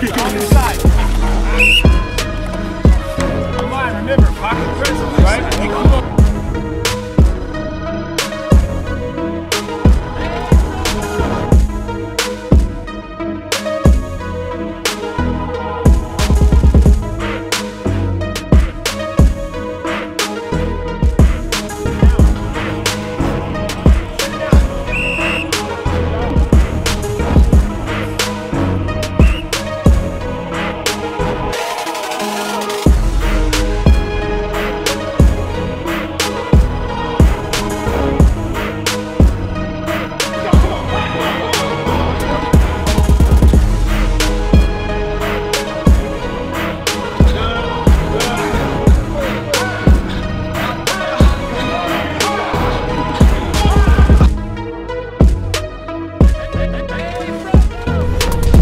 Come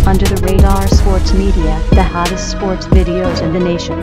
Under the Radar Sports Media, the hottest sports videos in the nation.